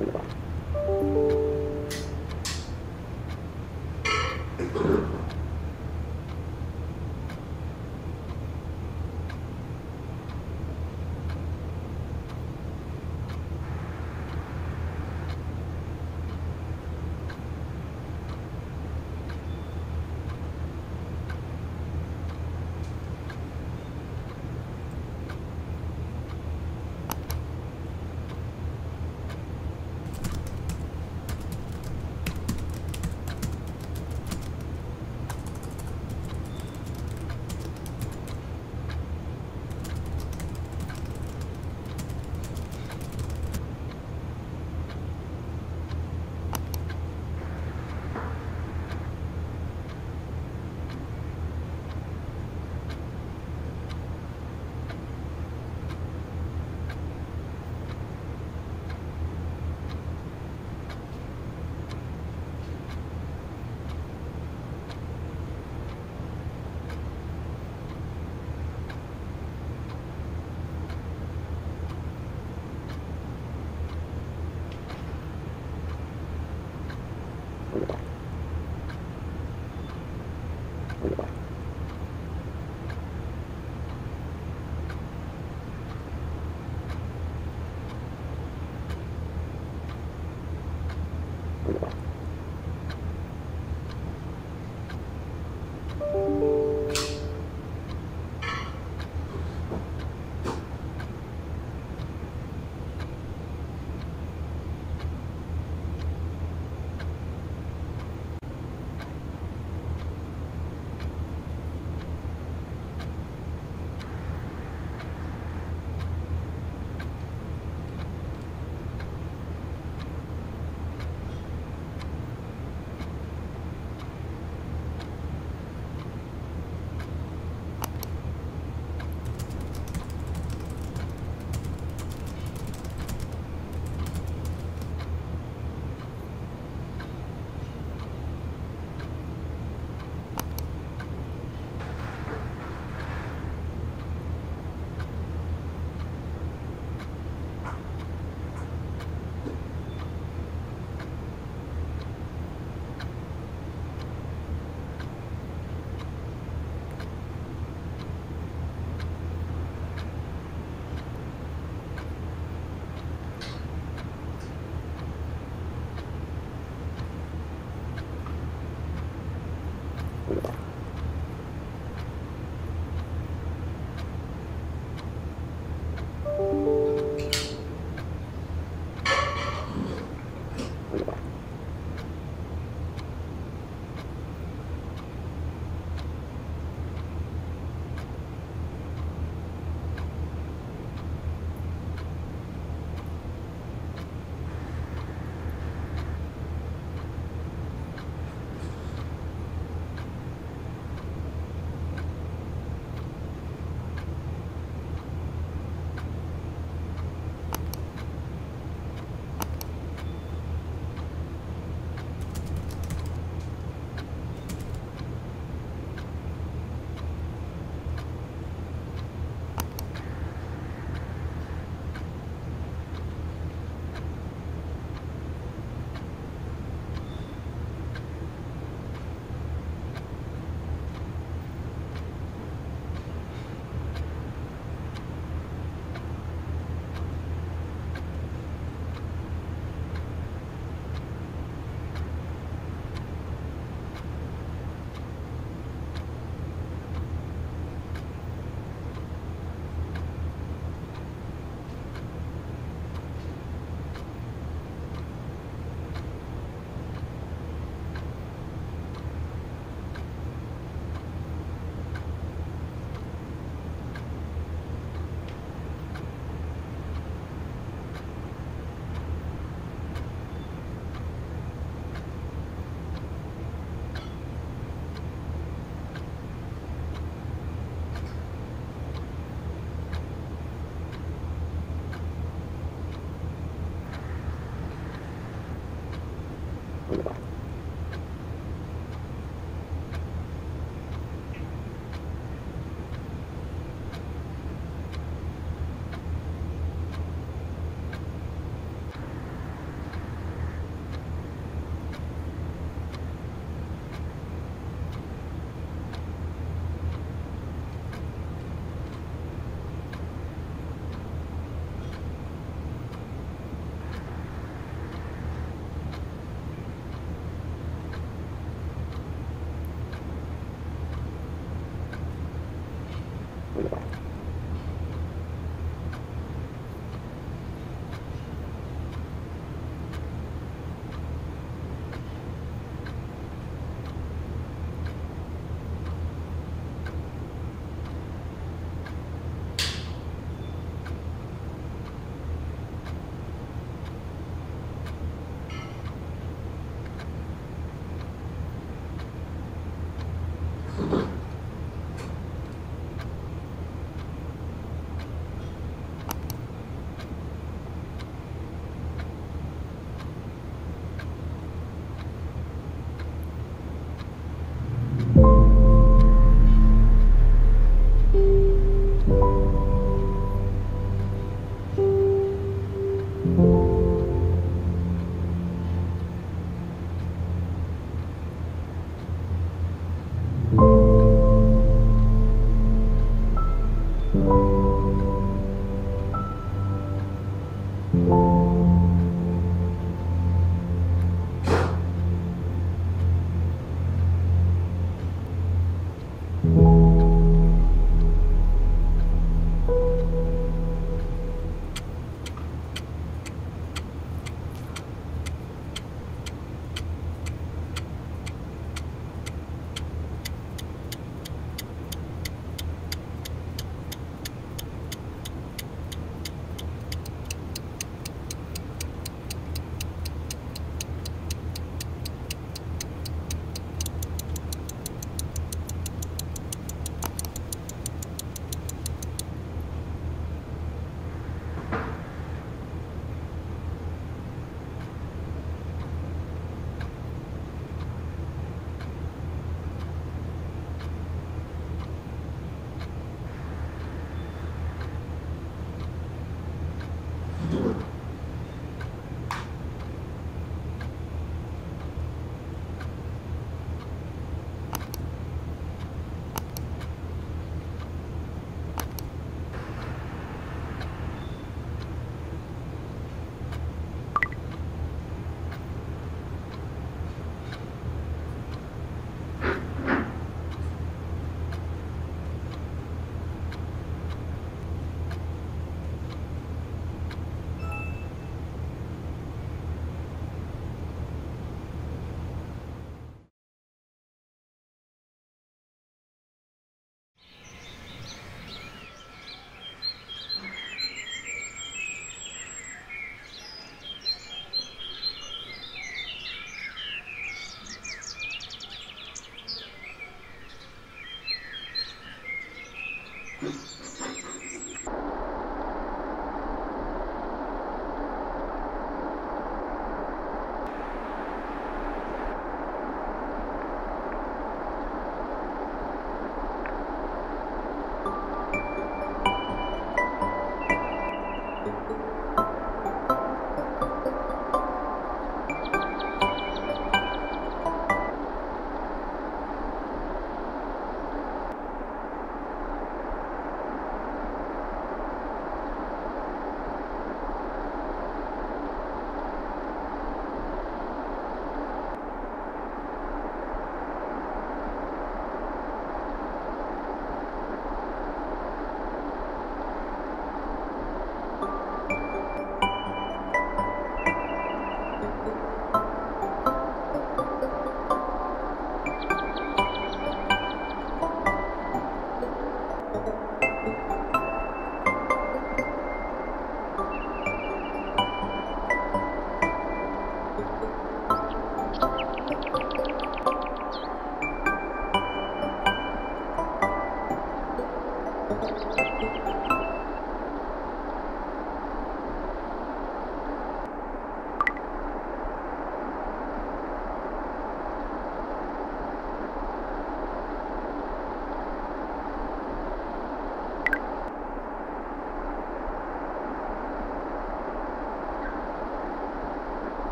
we are.